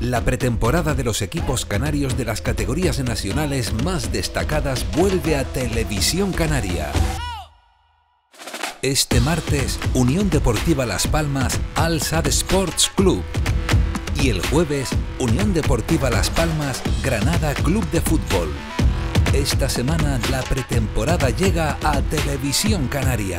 La pretemporada de los equipos canarios de las categorías nacionales más destacadas vuelve a Televisión Canaria. Este martes, Unión Deportiva Las Palmas Al Sad Sports Club. Y el jueves, Unión Deportiva Las Palmas Granada Club de Fútbol. Esta semana la pretemporada llega a Televisión Canaria.